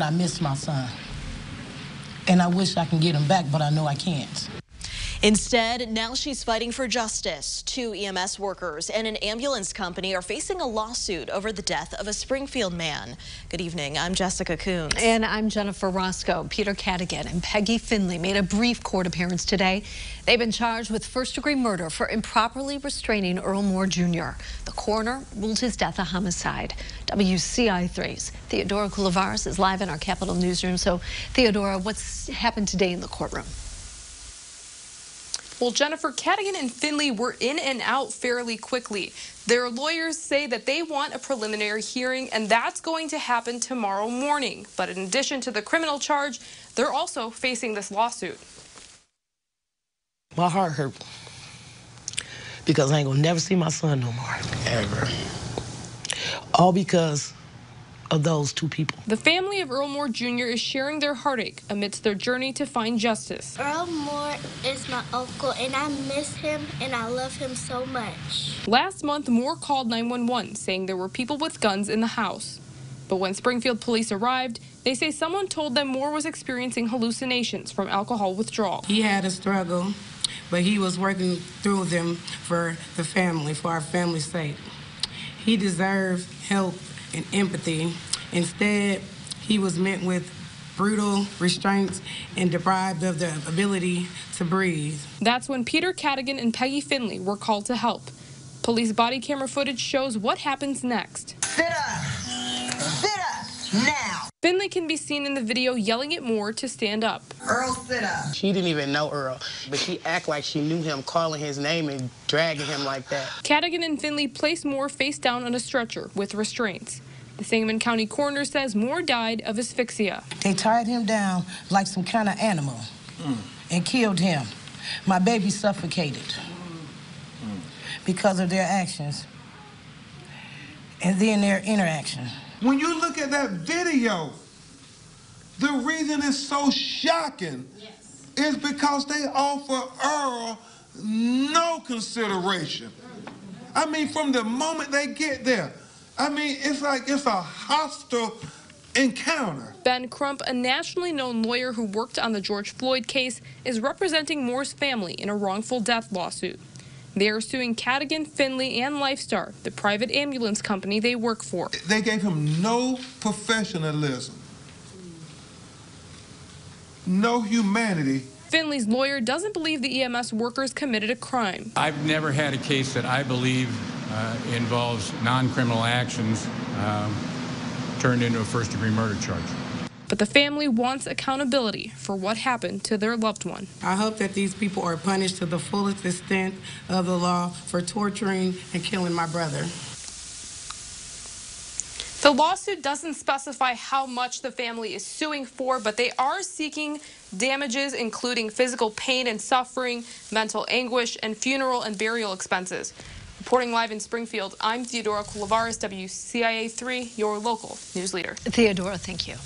and I miss my son. And I wish I can get him back, but I know I can't. Instead, now she's fighting for justice. Two EMS workers and an ambulance company are facing a lawsuit over the death of a Springfield man. Good evening. I'm Jessica Coons. And I'm Jennifer Roscoe. Peter Cadigan and Peggy Finley made a brief court appearance today. They've been charged with first degree murder for improperly restraining Earl Moore Jr. The coroner ruled his death a homicide. WCIA 3's Theodora Koulouvaris is live in our Capitol newsroom. So, Theodora, what's happened today in the courtroom? Well, Jennifer, Cadigan and Finley were in and out fairly quickly. Their lawyers say that they want a preliminary hearing, and that's going to happen tomorrow morning. But in addition to the criminal charge, they're also facing this lawsuit. My heart hurt because I ain't gonna never see my son no more, ever. All because of those two people. The family of Earl Moore Jr. is sharing their heartache amidst their journey to find justice. Earl Moore is my uncle, and I miss him and I love him so much. Last month, Moore called 911 saying there were people with guns in the house. But when Springfield police arrived, they say someone told them Moore was experiencing hallucinations from alcohol withdrawal. He had a struggle, but he was working through them for the family, for our family's sake. He deserved help and empathy. Instead, he was met with brutal restraints and deprived of the ability to breathe. That's when Peter Cadigan and Peggy Finley were called to help. Police body camera footage shows what happens next. Sit up! Sit up! Now! Finley can be seen in the video yelling at Moore to stand up. Earl, sit up. She didn't even know Earl, but she act like she knew him, calling his name and dragging him like that. Cadigan and Finley placed Moore face down on a stretcher with restraints. The Sangamon County coroner says Moore died of asphyxia. They tied him down like some kind of animal mm. and killed him. My baby suffocated mm. because of their actions and then their interaction. When you look at that video, the reason it's so shocking yes. is because they offer Earl no consideration. I mean, from the moment they get there, I mean, it's like it's a hostile encounter. Ben Crump, a nationally known lawyer who worked on the George Floyd case, is representing Moore's family in a wrongful death lawsuit. They are suing Cadigan, Finley, and Lifestar, the private ambulance company they work for. They gave him no professionalism, no humanity. Finley's lawyer doesn't believe the EMS workers committed a crime. I've never had a case that I believe involves non-criminal actions um, turned into a first-degree murder charge. But the family wants accountability for what happened to their loved one. I hope that these people are punished to the fullest extent of the law for torturing and killing my brother. The lawsuit doesn't specify how much the family is suing for, but they are seeking damages including physical pain and suffering, mental anguish, and funeral and burial expenses. Reporting live in Springfield, I'm Theodora Koulouvaris, WCIA 3, your local news leader. Theodora, thank you.